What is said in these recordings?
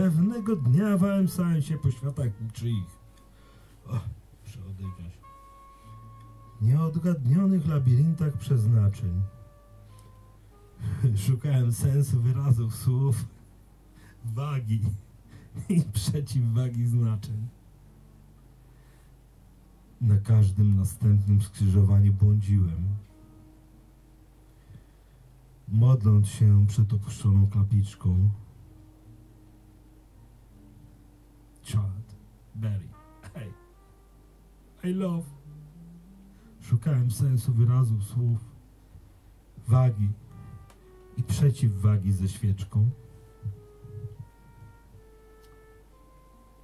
Pewnego dnia wałęsałem się po światach niczyich. O, muszę oddychać. Nieodgadnionych labiryntach przeznaczeń. Szukałem sensu wyrazów słów, wagi i przeciwwagi znaczeń. Na każdym następnym skrzyżowaniu błądziłem, modląc się przed opuszczoną kapliczką. Child, Barry, hey, I love. Szukałem sensu wyrazów słów, wagi i przeciwwagi ze świeczką.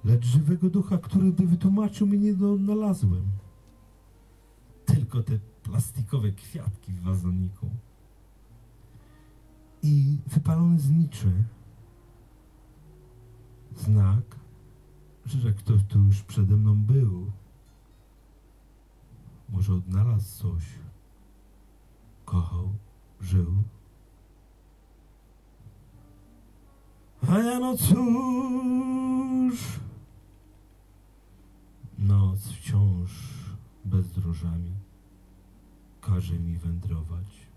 Lecz żywego ducha, który by wytłumaczył mi, nie znalazłem. Tylko te plastikowe kwiatki w wazoniku. I wypalone znicze. Znak, że ktoś tu już przede mną był. Może odnalazł coś. Kochał, żył. A ja no cóż. Noc wciąż bezdrożami każe mi wędrować.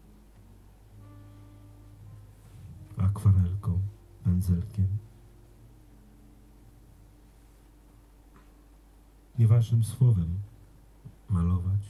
Akwarelką, pędzelkiem. Nie waszym słowem malować.